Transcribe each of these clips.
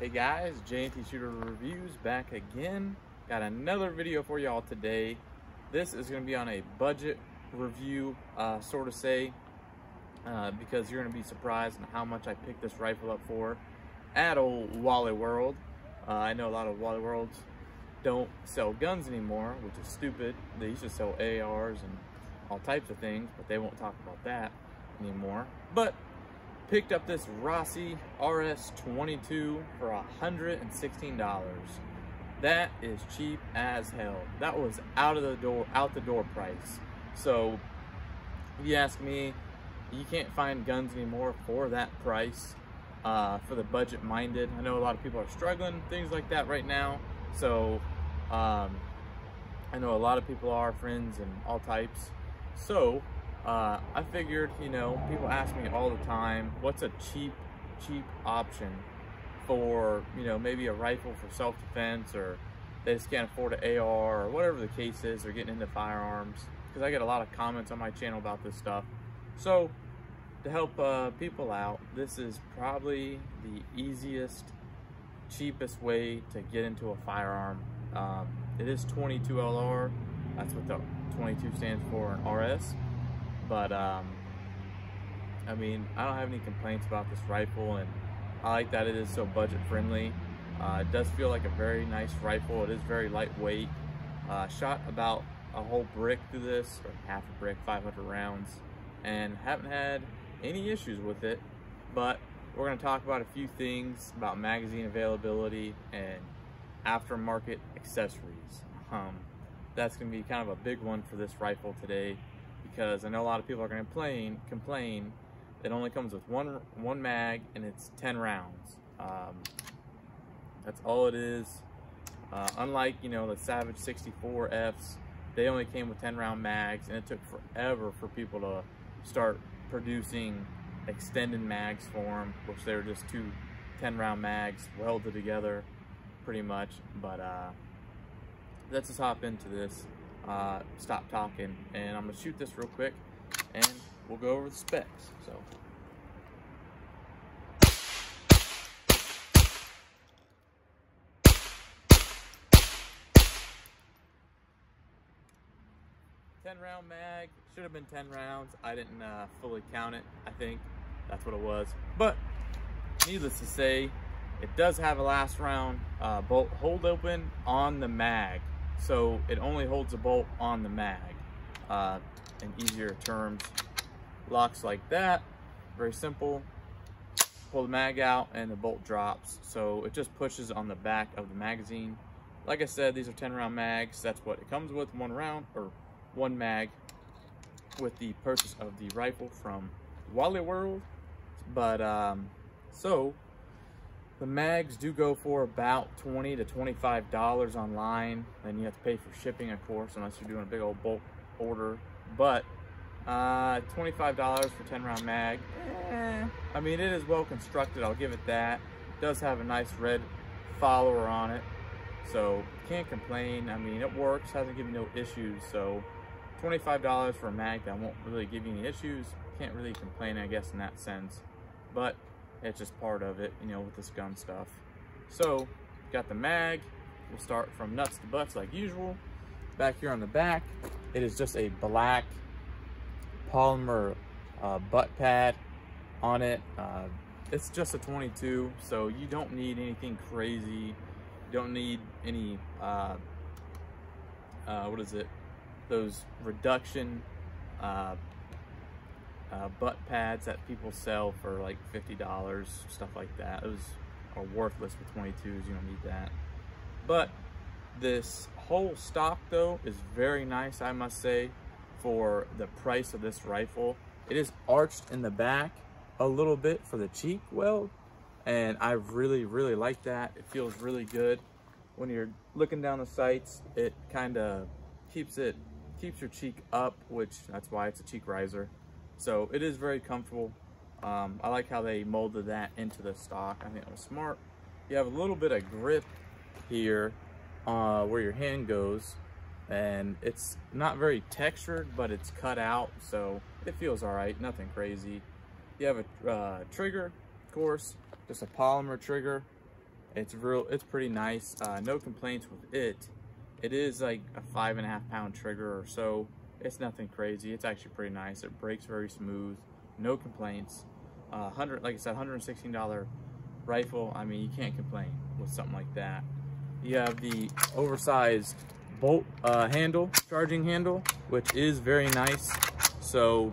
Hey guys, J&T Shooter Reviews back again. Got another video for y'all today. This is going to be on a budget review, uh, sort of say, uh, because you're going to be surprised on how much I picked this rifle up for at old Wally World. Uh, I know a lot of Wally Worlds don't sell guns anymore, which is stupid. They used to sell ARs and all types of things, but they won't talk about that anymore. But picked up this Rossi RS22 for $116. That is cheap as hell. That was out of the door, out the door price. So if you ask me, you can't find guns anymore for that price uh, for the budget minded. I know a lot of people are struggling, things like that right now. So um, I know a lot of people are friends and all types. So uh, I figured, you know, people ask me all the time, what's a cheap, cheap option for, you know, maybe a rifle for self-defense or they just can't afford an AR or whatever the case is, they're getting into firearms. Because I get a lot of comments on my channel about this stuff. So, to help uh, people out, this is probably the easiest, cheapest way to get into a firearm. Um, it is 22 LR, that's what the 22 stands for in RS. But, um, I mean, I don't have any complaints about this rifle, and I like that it is so budget friendly. Uh, it does feel like a very nice rifle. It is very lightweight. Uh, shot about a whole brick through this, or half a brick, 500 rounds, and haven't had any issues with it. But we're going to talk about a few things about magazine availability and aftermarket accessories. Um, that's going to be kind of a big one for this rifle today because I know a lot of people are going to complain, complain it only comes with one one mag and it's 10 rounds. Um, that's all it is. Uh, unlike, you know, the Savage 64Fs, they only came with 10 round mags and it took forever for people to start producing extended mags for them, which they were just two 10 round mags welded together pretty much. But uh, let's just hop into this uh, stop talking and I'm gonna shoot this real quick and we'll go over the specs. So. Ten round mag, should have been 10 rounds. I didn't uh, fully count it, I think. That's what it was. But needless to say, it does have a last round uh, bolt hold open on the mag. So it only holds a bolt on the mag. Uh, in easier terms, locks like that, very simple. Pull the mag out and the bolt drops. So it just pushes on the back of the magazine. Like I said, these are 10 round mags. That's what it comes with, one round or one mag with the purchase of the rifle from Wally World. But um, so the mags do go for about 20 to $25 online. Then you have to pay for shipping, of course, unless you're doing a big old bulk order. But uh, $25 for 10 round mag. Eh, I mean, it is well constructed. I'll give it that. It does have a nice red follower on it. So can't complain. I mean, it works, hasn't given no issues. So $25 for a mag that won't really give you any issues. Can't really complain, I guess, in that sense. But it's just part of it, you know, with this gun stuff. So, got the mag. We'll start from nuts to butts like usual. Back here on the back, it is just a black polymer uh, butt pad on it. Uh, it's just a 22, so you don't need anything crazy. You don't need any, uh, uh what is it? Those reduction uh, butt pads that people sell for like $50, stuff like that. Those are worthless with 22s, you don't need that. But this whole stock though is very nice, I must say, for the price of this rifle. It is arched in the back a little bit for the cheek weld, and I really, really like that. It feels really good. When you're looking down the sights, it kind of keeps it keeps your cheek up, which that's why it's a cheek riser. So it is very comfortable. Um, I like how they molded that into the stock. I think it was smart. You have a little bit of grip here uh, where your hand goes and it's not very textured, but it's cut out. So it feels all right, nothing crazy. You have a uh, trigger, of course, just a polymer trigger, It's real, it's pretty nice. Uh, no complaints with it. It is like a five and a half pound trigger or so. It's nothing crazy. It's actually pretty nice. It breaks very smooth. No complaints. Uh, hundred, like I said, $116 rifle. I mean, you can't complain with something like that. You have the oversized bolt uh, handle, charging handle, which is very nice. So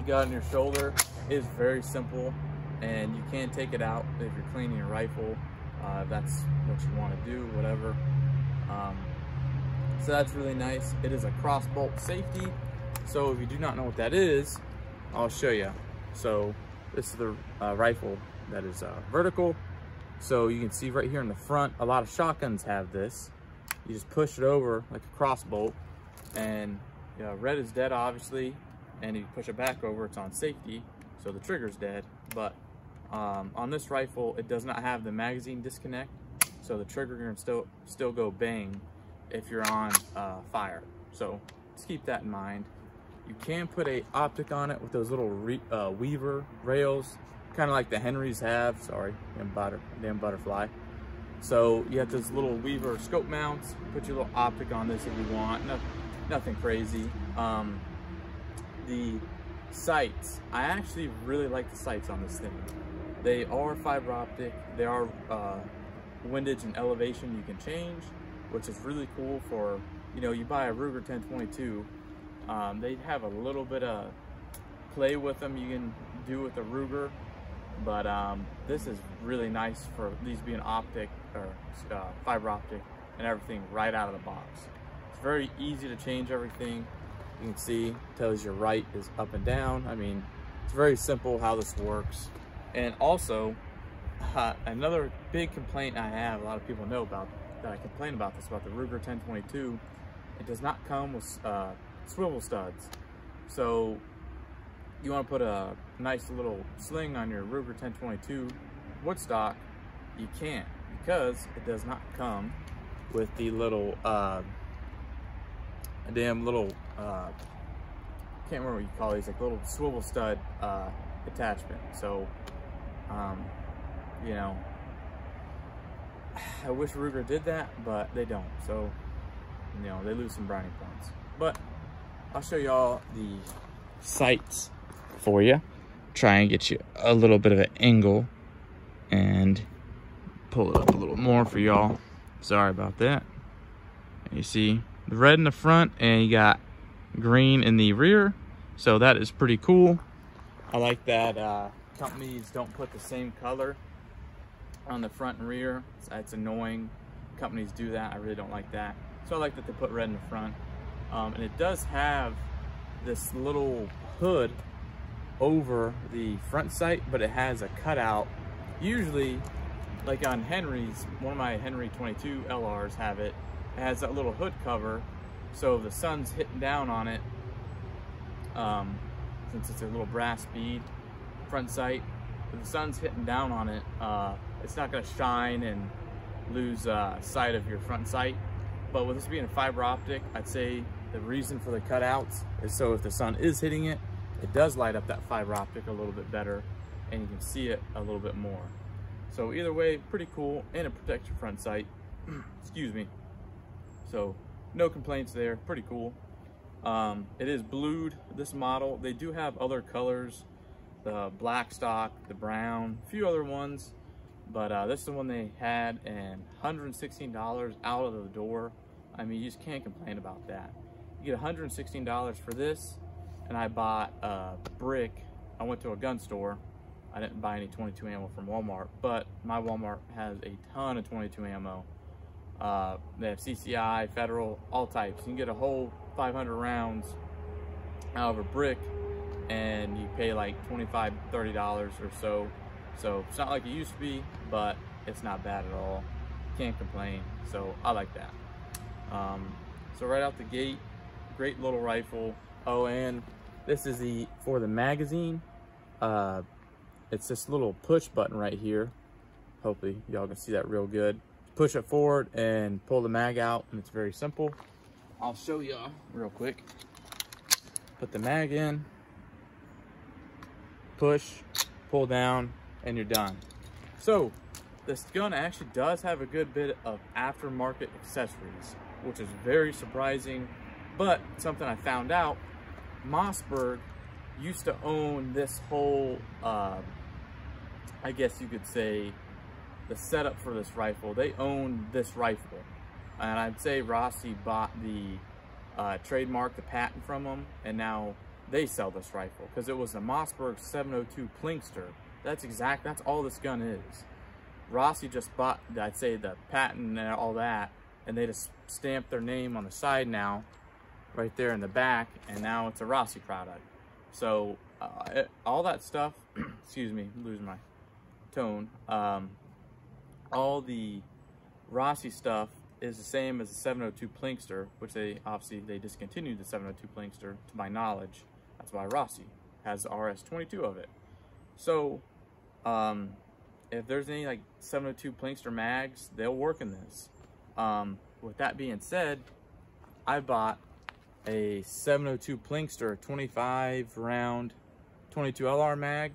you got on your shoulder is very simple and you can take it out if you're cleaning your rifle. Uh, that's what you want to do, whatever. Um, so that's really nice. It is a cross bolt safety. So if you do not know what that is, I'll show you. So this is the uh, rifle that is uh, vertical. So you can see right here in the front, a lot of shotguns have this. You just push it over like a cross bolt and you know, red is dead obviously. And you push it back over, it's on safety. So the trigger's dead. But um, on this rifle, it does not have the magazine disconnect. So the trigger can still, still go bang if you're on uh, fire. So just keep that in mind. You can put a optic on it with those little re, uh, weaver rails, kind of like the Henrys have. Sorry, damn, butter, damn butterfly. So you have those little weaver scope mounts. Put your little optic on this if you want. No, nothing crazy. Um, the sights, I actually really like the sights on this thing. They are fiber optic. They are uh, windage and elevation you can change, which is really cool for, you know, you buy a Ruger 1022, um, they have a little bit of play with them you can do with the Ruger, but um, this is really nice for these being optic or uh, fiber optic and everything right out of the box. It's very easy to change everything. You can see, tells your right is up and down. I mean, it's very simple how this works. And also, uh, another big complaint I have, a lot of people know about, that I complain about this, about the Ruger 1022, it does not come with uh, swivel studs. So you want to put a nice little sling on your Ruger 1022 Woodstock, you can't because it does not come with the little, uh, damn little, uh, can't remember what you call these, like little swivel stud uh, attachment. So, um, you know, I wish Ruger did that, but they don't. So, you know, they lose some brownie points. But I'll show y'all the sights for you. Try and get you a little bit of an angle and pull it up a little more for y'all. Sorry about that. You see the red in the front and you got green in the rear. So that is pretty cool. I like that uh, companies don't put the same color on the front and rear. It's, it's, annoying. Companies do that. I really don't like that. So I like that they put red in the front. Um, and it does have this little hood over the front sight, but it has a cutout. Usually, like on Henry's, one of my Henry 22 LRs have it. It has that little hood cover, so the sun's hitting down on it, um, since it's a little brass bead front sight, the sun's hitting down on it, uh, it's not going to shine and lose uh, sight of your front sight. But with this being a fiber optic, I'd say the reason for the cutouts is so if the sun is hitting it, it does light up that fiber optic a little bit better and you can see it a little bit more. So either way, pretty cool and it protects your front sight. Excuse me. So no complaints there, pretty cool. Um, it is blued, this model. They do have other colors, the black stock, the brown, a few other ones, but uh, this is the one they had and $116 out of the door. I mean, you just can't complain about that. You get $116 for this, and I bought a brick. I went to a gun store. I didn't buy any 22 ammo from Walmart, but my Walmart has a ton of 22 ammo. Uh, they have CCI, Federal, all types. You can get a whole 500 rounds out of a brick and you pay like 25 $30 or so. So it's not like it used to be, but it's not bad at all. Can't complain. So I like that. Um, so right out the gate, great little rifle. Oh, and this is the for the magazine. Uh, it's this little push button right here. Hopefully y'all can see that real good. Push it forward and pull the mag out and it's very simple. I'll show y'all real quick. Put the mag in, push, pull down, and you're done. So this gun actually does have a good bit of aftermarket accessories, which is very surprising, but something I found out, Mossberg used to own this whole, uh, I guess you could say, the setup for this rifle. They owned this rifle. And I'd say Rossi bought the uh, trademark, the patent from them, and now they sell this rifle because it was a Mossberg 702 Plinkster. That's exact, that's all this gun is. Rossi just bought, I'd say, the patent and all that, and they just stamped their name on the side now, right there in the back, and now it's a Rossi product. So uh, it, all that stuff, excuse me, losing my tone. Um, all the Rossi stuff is the same as the 702 Plinkster, which they obviously they discontinued the 702 Plinkster to my knowledge. That's why Rossi has the RS22 of it. So um, if there's any like 702 Plinkster mags, they'll work in this. Um, with that being said, I bought a 702 Plinkster 25 round 22 LR mag.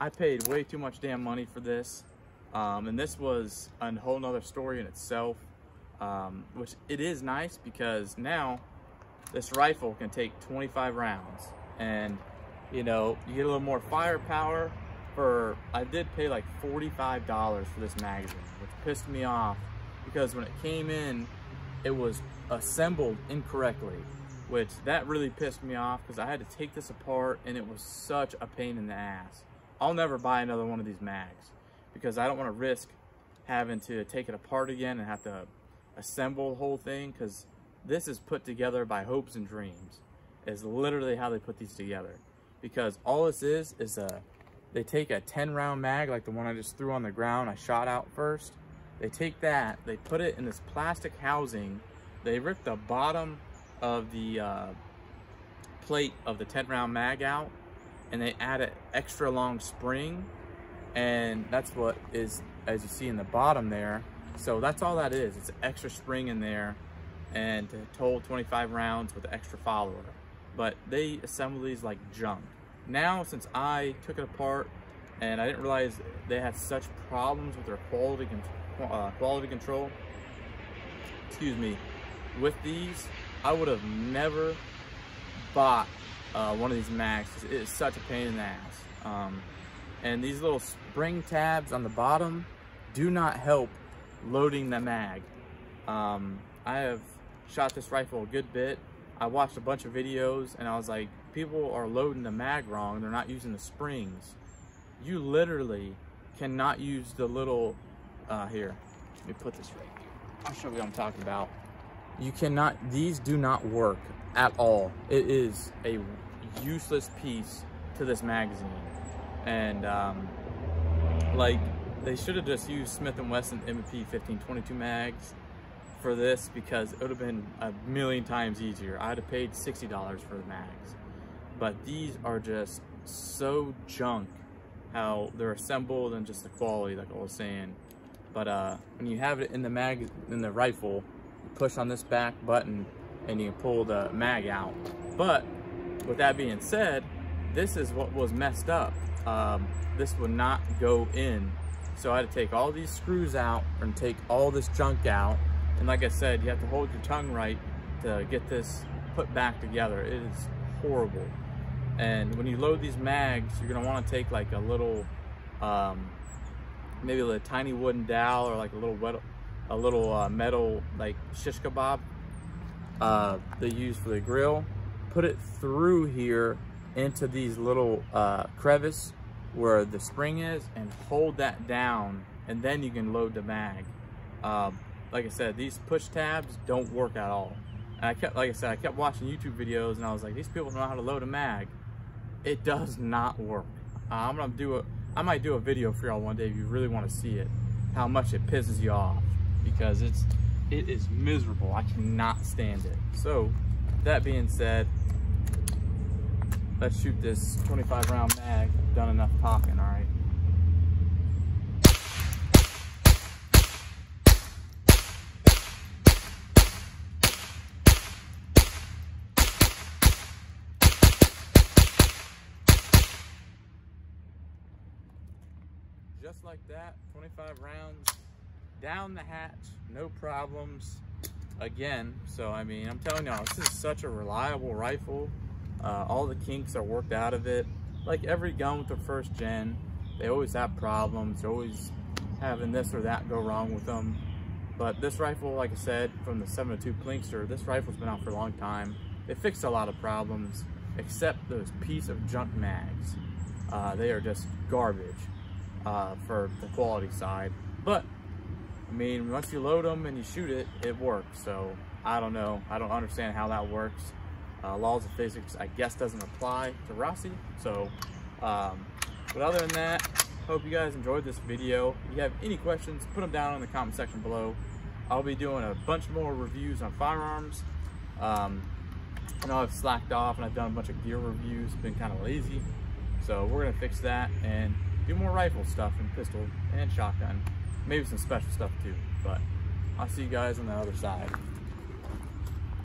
I paid way too much damn money for this. Um, and this was a whole nother story in itself, um, which it is nice because now this rifle can take 25 rounds and you know, you get a little more firepower for, I did pay like $45 for this magazine, which pissed me off because when it came in, it was assembled incorrectly, which that really pissed me off because I had to take this apart and it was such a pain in the ass. I'll never buy another one of these mags because I don't want to risk having to take it apart again and have to assemble the whole thing because this is put together by hopes and dreams is literally how they put these together because all this is is a they take a 10 round mag like the one I just threw on the ground I shot out first. They take that they put it in this plastic housing they rip the bottom of the uh, plate of the 10 round mag out and they add an extra long spring and that's what is as you see in the bottom there. So that's all that is it's an extra spring in there and to hold 25 rounds with extra follower. But they assemble these like junk now since I took it apart and I didn't realize they had such problems with their quality uh, quality control excuse me with these I would have never bought uh, one of these mags it is such a pain in the ass um, and these little spring tabs on the bottom do not help loading the mag. Um, I have shot this rifle a good bit. I watched a bunch of videos and I was like, people are loading the mag wrong. They're not using the springs. You literally cannot use the little, uh, here, let me put this right here. I'll show you what I'm talking about. You cannot, these do not work at all. It is a useless piece to this magazine and um, like they should have just used Smith & Wesson M&P 1522 mags for this because it would have been a million times easier. I'd have paid $60 for the mags. But these are just so junk how they're assembled and just the quality like I was saying. But uh, when you have it in the mag in the rifle, you push on this back button and you pull the mag out. But with that being said, this is what was messed up um, this would not go in. So I had to take all these screws out and take all this junk out. And like I said, you have to hold your tongue right to get this put back together. It is horrible. And when you load these mags, you're gonna wanna take like a little, um, maybe a tiny wooden dowel or like a little wet, a little uh, metal like shish kebab uh, they use for the grill. Put it through here into these little uh, crevice where the spring is and hold that down and then you can load the mag. Um, like I said, these push tabs don't work at all. And I kept, like I said, I kept watching YouTube videos and I was like, these people don't know how to load a mag. It does not work. Uh, I'm gonna do a, I might do a video for y'all one day if you really want to see it, how much it pisses you off because it's, it is miserable. I cannot stand it. So, that being said, let's shoot this 25 round mag. Done enough talking, all right? Just like that, 25 rounds down the hatch, no problems again. So, I mean, I'm telling y'all, this is such a reliable rifle. Uh, all the kinks are worked out of it. Like every gun with the first gen, they always have problems. They're always having this or that go wrong with them. But this rifle, like I said, from the 702 Plinkster, this rifle's been out for a long time. They fixed a lot of problems, except those piece of junk mags. Uh, they are just garbage uh, for the quality side. But I mean, once you load them and you shoot it, it works. So I don't know. I don't understand how that works. Uh, laws of physics, I guess, doesn't apply to Rossi. So, um, but other than that, hope you guys enjoyed this video. If you have any questions, put them down in the comment section below. I'll be doing a bunch more reviews on firearms. Um, I know I've slacked off and I've done a bunch of gear reviews, been kind of lazy. So we're gonna fix that and do more rifle stuff and pistol and shotgun maybe some special stuff too. But I'll see you guys on the other side.